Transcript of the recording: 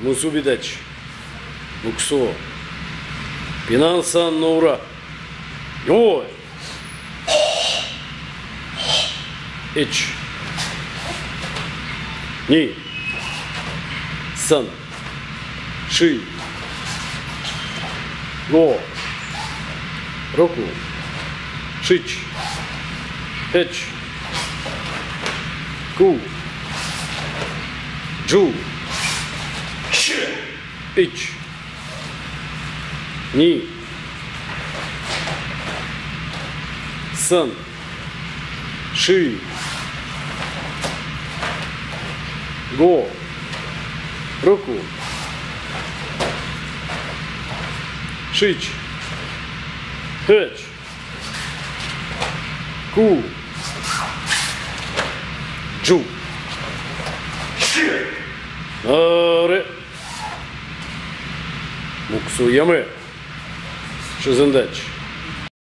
Мусубидач. Муксо. Пинансан Нура. Ой. Ич. Ни. Сан. Ши. Го. Руку. Шич. Эч. Ку. Джу. Ич. Ни. Сан. Ши. Го. Руку. Шич. Хэч. Ку. Джу. Аре. Муксуяме. Шизендач.